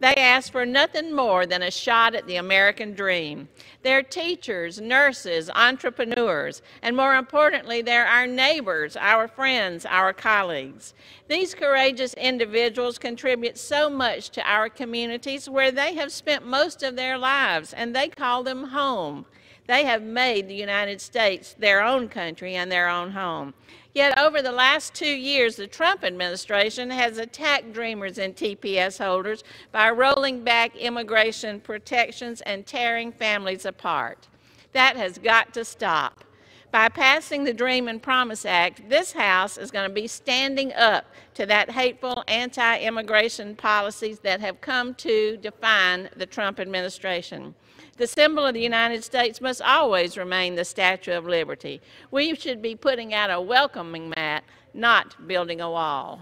They ask for nothing more than a shot at the American dream. They're teachers, nurses, entrepreneurs, and more importantly, they're our neighbors, our friends, our colleagues. These courageous individuals contribute so much to our communities where they have spent most of their lives, and they call them home. They have made the United States their own country and their own home. Yet over the last two years, the Trump administration has attacked Dreamers and TPS holders by rolling back immigration protections and tearing families apart. That has got to stop. By passing the Dream and Promise Act, this House is going to be standing up to that hateful anti-immigration policies that have come to define the Trump administration. The symbol of the United States must always remain the Statue of Liberty. We should be putting out a welcoming mat, not building a wall.